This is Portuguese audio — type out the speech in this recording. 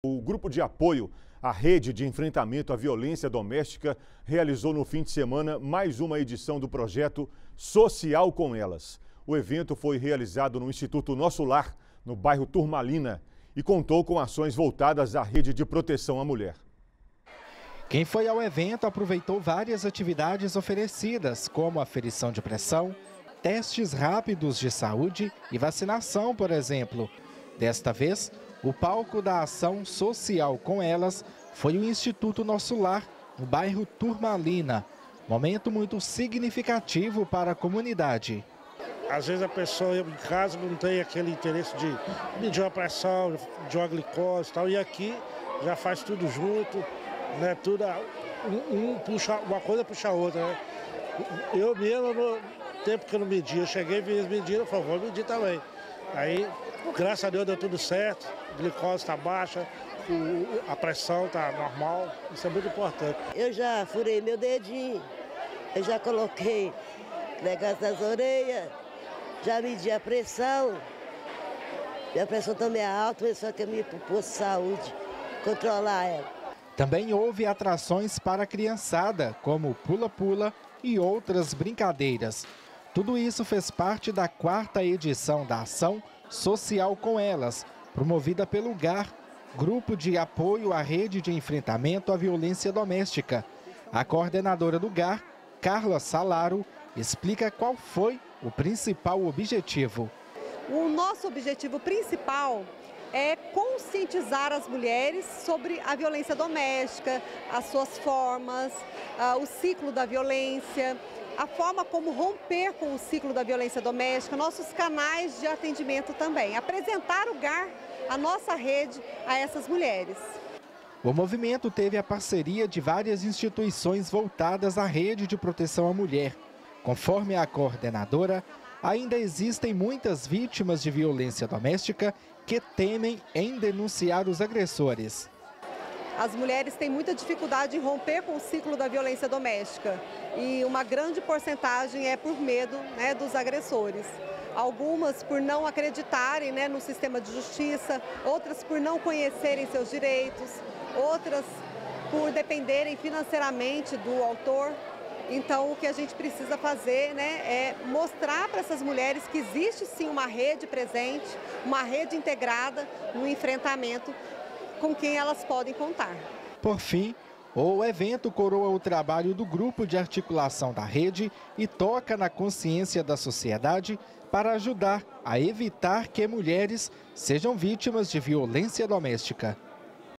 O grupo de apoio à rede de enfrentamento à violência doméstica realizou no fim de semana mais uma edição do projeto Social com Elas. O evento foi realizado no Instituto Nosso Lar, no bairro Turmalina, e contou com ações voltadas à rede de proteção à mulher. Quem foi ao evento aproveitou várias atividades oferecidas, como aferição de pressão, testes rápidos de saúde e vacinação, por exemplo. Desta vez, o palco da ação social com elas foi o Instituto Nosso Lar, no bairro Turmalina. Momento muito significativo para a comunidade. Às vezes a pessoa em casa não tem aquele interesse de medir uma pressão, de uma glicose e tal, e aqui já faz tudo junto, né? Tudo, um, um puxa, uma coisa puxa a outra, né? Eu mesmo, no tempo que eu não media, eu cheguei, vi eles mediram, eu falei, vou medir também. Aí, graças a Deus, deu tudo certo, a glicose está baixa, a pressão está normal, isso é muito importante. Eu já furei meu dedinho, eu já coloquei negócio nas orelhas, já medi a pressão. Minha pressão também é alta, mas só que eu me de saúde, controlar ela. Também houve atrações para a criançada, como pula-pula e outras brincadeiras. Tudo isso fez parte da quarta edição da ação Social com Elas, promovida pelo GAR, Grupo de Apoio à Rede de Enfrentamento à Violência Doméstica. A coordenadora do GAR, Carla Salaro, explica qual foi o principal objetivo. O nosso objetivo principal é conscientizar as mulheres sobre a violência doméstica, as suas formas, uh, o ciclo da violência, a forma como romper com o ciclo da violência doméstica, nossos canais de atendimento também. Apresentar o GAR, a nossa rede, a essas mulheres. O movimento teve a parceria de várias instituições voltadas à rede de proteção à mulher. Conforme a coordenadora, ainda existem muitas vítimas de violência doméstica que temem em denunciar os agressores. As mulheres têm muita dificuldade em romper com o ciclo da violência doméstica e uma grande porcentagem é por medo né, dos agressores. Algumas por não acreditarem né, no sistema de justiça, outras por não conhecerem seus direitos, outras por dependerem financeiramente do autor então, o que a gente precisa fazer né, é mostrar para essas mulheres que existe sim uma rede presente, uma rede integrada no enfrentamento com quem elas podem contar. Por fim, o evento coroa o trabalho do grupo de articulação da rede e toca na consciência da sociedade para ajudar a evitar que mulheres sejam vítimas de violência doméstica.